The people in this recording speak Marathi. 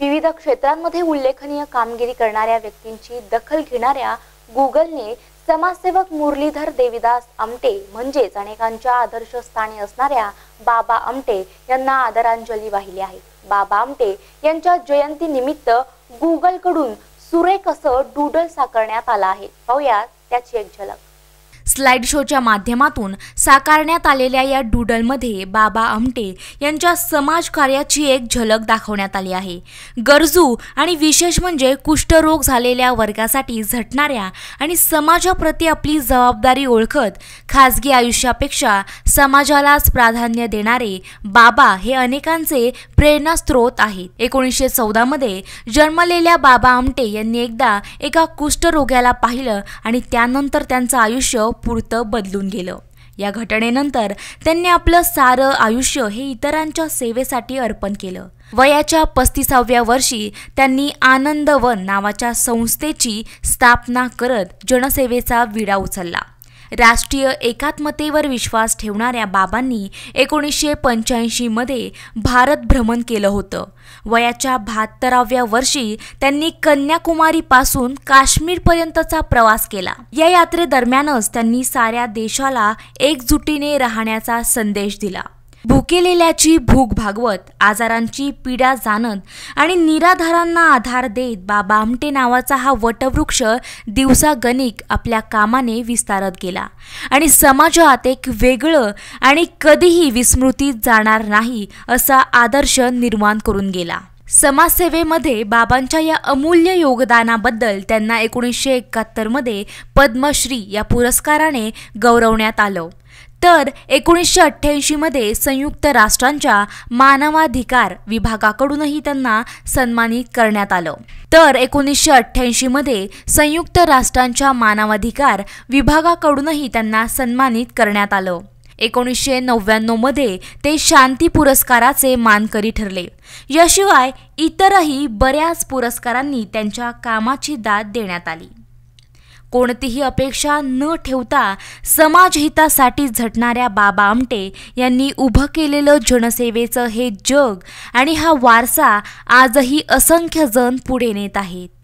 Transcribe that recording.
विविध क्षेत्रांमध्ये उल्लेखनीय कामगिरी करणाऱ्या व्यक्तींची दखल घेणाऱ्या गुगलने समाजसेवक मुरलीधर देविदास आमटे म्हणजेच अनेकांच्या आदर्शस्थानी असणाऱ्या बाबा आमटे यांना आदरांजली वाहिली आहे. बाबा आमटे यांच्या जयंती निमित्त गुगलकडून सुरेख असं डूडल साकारण्यात आलं आहे. पाहूया त्याची एक झलक. स्लाइड शोच्या माध्यमातून साकारण्यात आलेल्या या डूडलमध्ये बाबा आमटे यांच्या समाजकार्याची एक झलक दाखवण्यात आली आहे. गरजू आणि विशेष म्हणजे कुष्ठरोग झालेल्या वर्गासाठी झटणाऱ्या आणि समाजाप्रती आपली जबाबदारी ओळखत खाजगी आयुष्यापेक्षा समाजालाच प्राधान्य देणारे बाबा हे अनेकांचे प्रेरणास्त्रोत आहेत. एकोणीसशे चौदामध्ये जन्मलेल्या बाबा आमटे यांनी एकदा एका कुष्ठरोग्याला पाहिलं आणि त्यानंतर त्यांचं आयुष्य पुरतं बदलून गेलं. या घटनेनंतर त्यांनी आपलं सारं आयुष्य हे इतरांच्या सेवेसाठी अर्पण केलं. वयाच्या पस्तीसाव्या वर्षी त्यांनी आनंदवन नावाच्या संस्थेची स्थापना करत जनसेवेचा विडा उचलला. राष्ट्रीय एकात्मतेवर विश्वास ठेवणाऱ्या बाबांनी एकोणीसशे पंच्याऐंशीमध्ये भारत भ्रमण केलं होतं. वयाच्या बहात्तराव्या वर्षी त्यांनी कन्याकुमारीपासून काश्मीरपर्यंतचा प्रवास केला. या यात्रेदरम्यानच त्यांनी साऱ्या देशाला एकजुटीने राहण्याचा संदेश दिला. भुकेलेल्याची भूक भागवत आजारांची पीडा जाणत आणि निराधारांना आधार देत बाबा आमटे नावाचा हा वटवृक्ष दिवसागणिक आपल्या कामाने विस्तारत गेला. आणि समाजात एक वेगळं आणि कधीही विस्मृतीत जाणार नाही असा आदर्श निर्माण करून गेला. समाजसेवेमध्ये बाबांच्या या अमूल्य योगदानाबद्दल त्यांना एकोणीसशे एकाहत्तरमध्ये पद्मश्री या पुरस्काराने गौरवण्यात आलं. तर एकोणीसशे अठ्ठ्याऐंशीमध्ये संयुक्त राष्ट्रांच्या मानवाधिकार विभागाकडूनही त्यांना सन्मानित करण्यात आलं. तर एकोणीसशे अठ्ठ्याऐंशीमध्ये संयुक्त राष्ट्रांच्या मानवाधिकार विभागाकडूनही त्यांना सन्मानित करण्यात आलं. एकोणीसशे नव्याण्णवमध्ये ते शांती पुरस्काराचे मानकरी ठरले. याशिवाय इतरही बऱ्याच पुरस्कारांनी त्यांच्या कामाची दाद देण्यात आली. कोणतीही अपेक्षा न ठेवता समाजहितासाठी झटणाऱ्या बाबा आमटे यांनी उभं केलेलं जनसेवेचं हे जग आणि हा वारसा आजही असंख्य जण पुढे नेत आहेत.